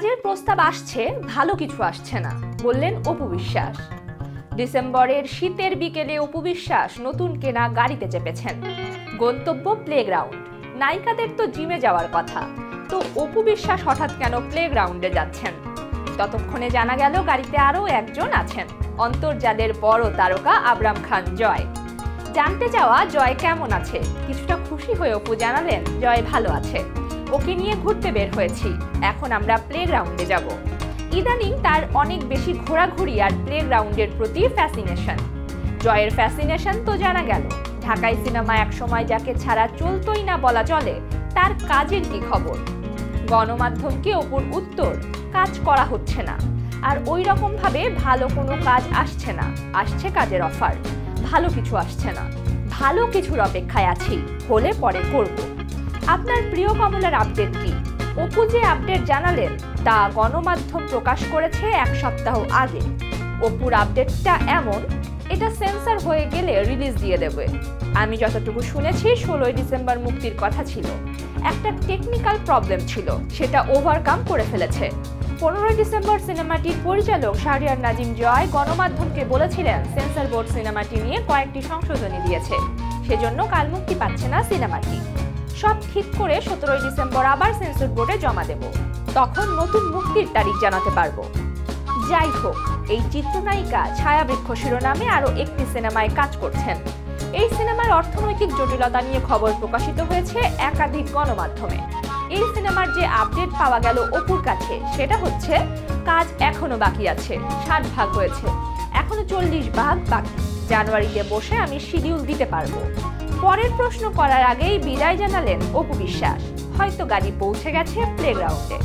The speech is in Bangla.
কাজের প্রস্তাব আসছে, ভালো কিছু আসছে না, বললেন অপু বিশ্বাস। ডিসেম্বরের শীতের বিকেলে অপু বিশ্বাস নতুন কেনা গাড়িতে চেপেছেন। গন্তব্য প্লেগ্রাউন্ড নায়িকাদের তো জিমে যাওয়ার কথা। তো অপু বিশ্বাস হঠাৎ কেন প্লেগ্রাউন্ডে যাচ্ছেন? ততক্ষণে জানা গেল গাড়িতে আরও একজন আছেন, অন্তর্জালের বড় তারকা আবরাম খান জয়। জানতে চাওয়া জয় কেমন আছে? কিছুটা খুশি হয়ে অপু জানালেন, জয় ভালো আছে। ওকে নিয়ে ঘুরতে বের হয়েছি। এখন আমরা প্লেগ্রাউন্ডে যাব। ইদানিং তার অনেক বেশি ঘোরাঘুরি আর প্লেগ্রাউন্ডের প্রতি ফ্যাসিনেশন জয়ের ফ্যাসিনেশন তো জানা গেল। ঢাকায় সিনেমা একসময় যাকে ছাড়া চলতোই না বলা চলে, তার কাজের কি খবর? গণমাধ্যমকে ওপর উত্তর, কাজ করা হচ্ছে না। আর ওই রকম ভাবে ভালো কোনো কাজ আসছে না। আসছে কাজের অফার ভালো কিছু আসছে না। ভালো কিছুর অপেক্ষায় আছি। হলে পরে করব। আপনার প্রিয় কমলার আপডেট কি? অপু যে আপডেট জানালেন, তা গণমাধ্যম প্রকাশ করেছে এক সপ্তাহ আগে। অপুর আপডেটটা এমন, এটা সেন্সার হয়ে গেলে রিলিজ দিয়ে দেবে। আমি যতটুকু শুনেছি, ষোলোই ডিসেম্বর মুক্তির কথা ছিল। একটা টেকনিক্যাল প্রবলেম ছিল, সেটা ওভারকাম করে ফেলেছে। পনেরোই ডিসেম্বর সিনেমাটির পরিচালক শাহরিয়ার নাজিম জয় গণমাধ্যমকে বলেছিলেন সেন্সর বোর্ড সিনেমাটি নিয়ে কয়েকটি সংশোধনী দিয়েছে। সেজন্য কাল মুক্তি পাচ্ছে না সিনেমাটি সব ঠিক করে সতেরোই ডিসেম্বর আবার সেন্সর বোর্ডে জমা দেব। তখন নতুন মুক্তির তারিখ জানাতে পারব। যাই হোক, এই চিত্রনায়িকা, ছায়াবৃক্ষ শিরোনামে আরও একটি সিনেমায় কাজ করছেন। এই সিনেমার অর্থনৈতিক জটিলতা নিয়ে খবর প্রকাশিত হয়েছে একাধিক গণমাধ্যমে। এই সিনেমার যে আপডেট পাওয়া গেল অপুর কাছে, সেটা হচ্ছে, কাজ এখনও বাকি আছে, ষাট ভাগ হয়েছে। এখনও চল্লিশ ভাগ বাকি। জানুয়ারিতে বসে আমি শিডিউল দিতে পারব। পরের প্রশ্ন করার আগেই বিদায় জানালেন অপু বিশ্বাস। হয়তো গাড়ি পৌঁছে গেছে প্লেগ্রাউন্ডে